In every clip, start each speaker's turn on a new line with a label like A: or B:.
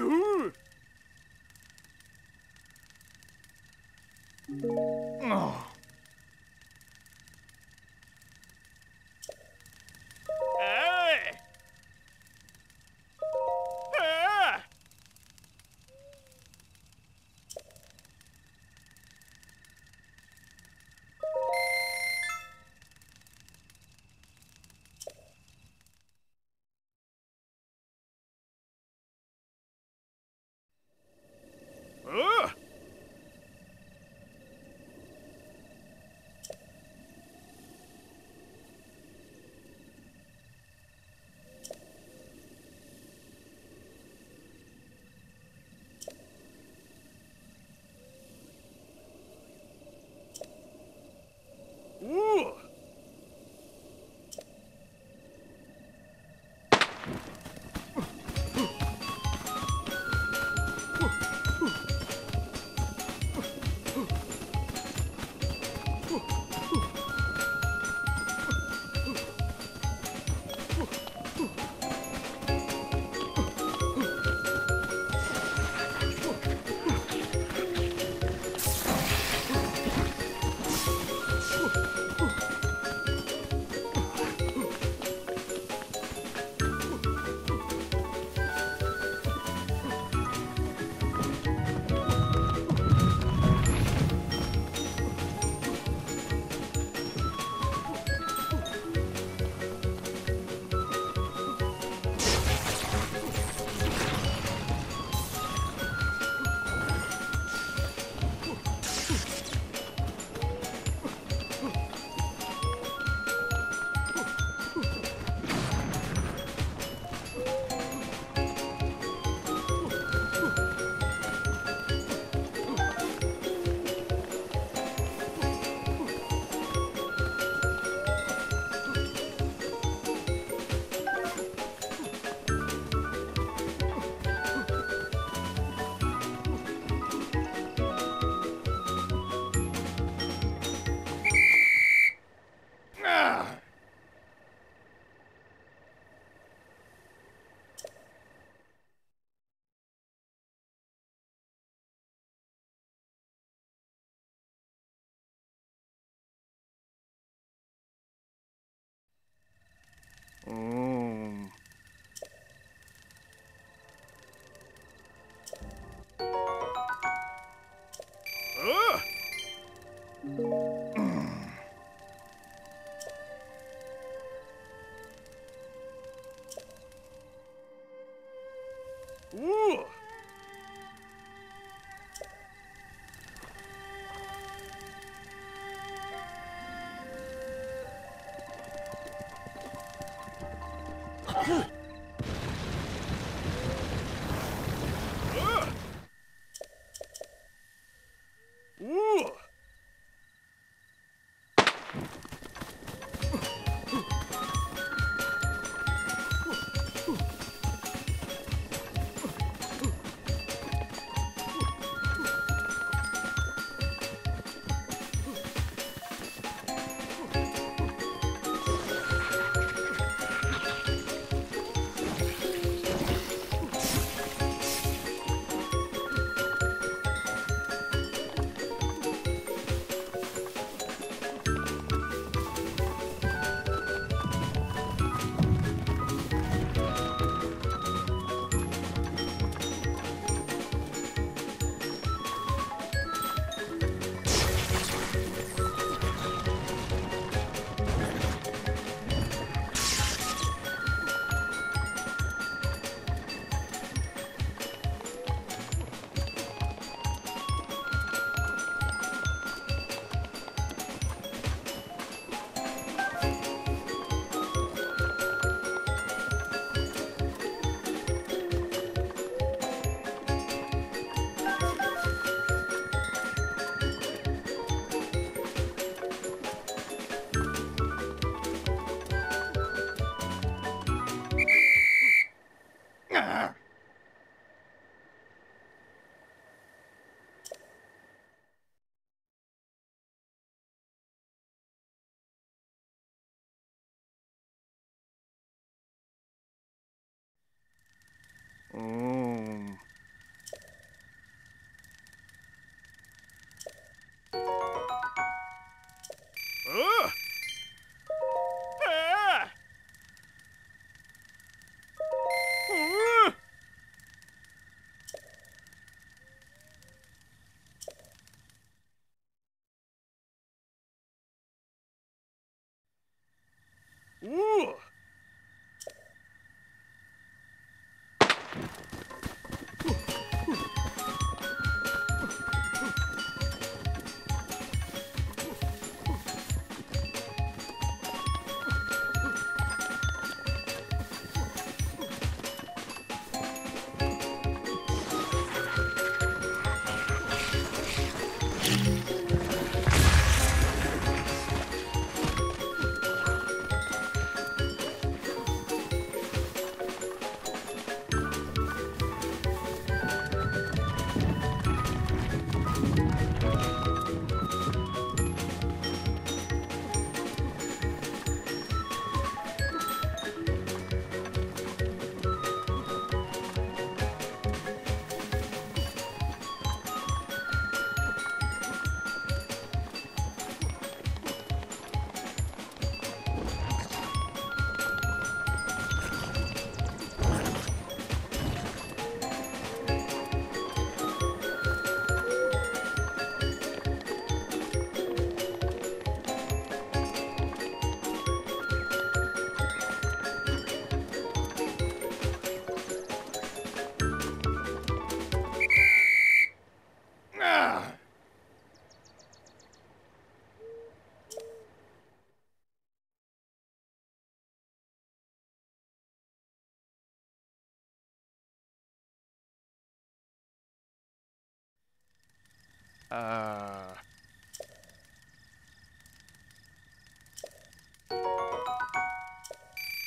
A: Ooh. Mm. Ooh! Ah! Uh.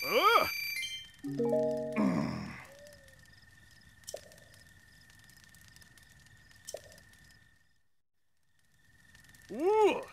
A: Uh. Ooh.